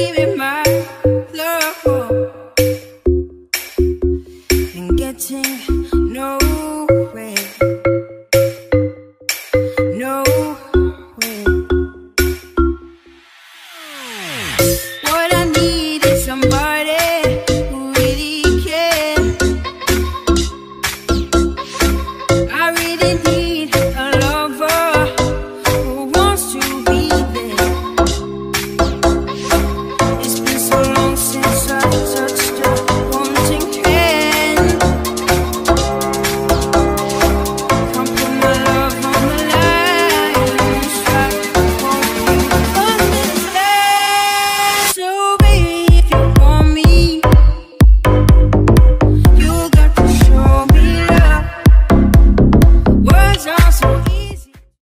Give my love and getting no.